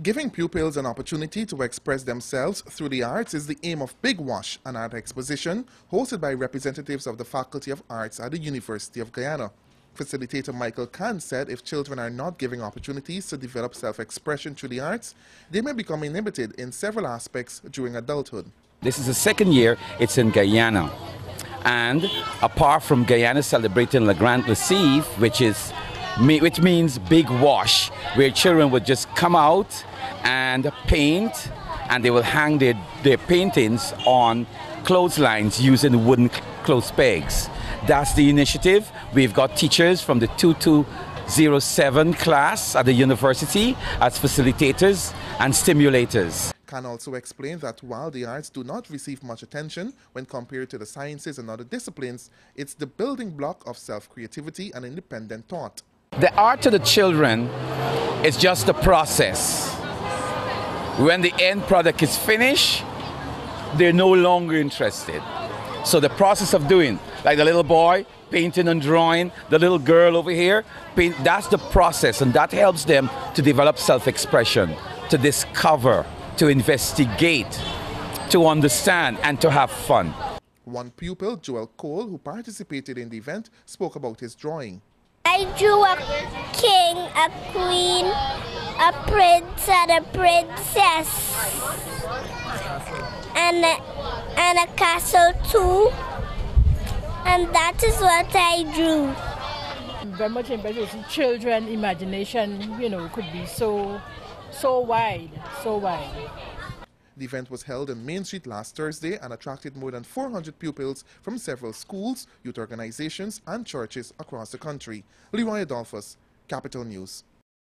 Giving pupils an opportunity to express themselves through the arts is the aim of Big Wash, an art exposition hosted by representatives of the Faculty of Arts at the University of Guyana. Facilitator Michael Kahn said if children are not given opportunities to develop self-expression through the arts, they may become inhibited in several aspects during adulthood. This is the second year it's in Guyana. And apart from Guyana celebrating La Grande Lessive, which is which means big wash, where children would just come out and paint and they will hang their, their paintings on clotheslines using wooden clothes pegs. That's the initiative. We've got teachers from the 2207 class at the university as facilitators and stimulators. Kahn also explain that while the arts do not receive much attention when compared to the sciences and other disciplines, it's the building block of self-creativity and independent thought. The art to the children is just the process. When the end product is finished, they're no longer interested. So the process of doing, like the little boy painting and drawing, the little girl over here, paint, that's the process, and that helps them to develop self-expression, to discover, to investigate, to understand, and to have fun. One pupil, Joel Cole, who participated in the event, spoke about his drawing. I drew a king, a queen, a prince, and a princess. And a, and a castle too. And that is what I drew. Very much impressed see children imagination, you know, could be so so wide, so wide. The event was held on Main Street last Thursday and attracted more than 400 pupils from several schools, youth organizations, and churches across the country. Leroy Adolphus, Capital News.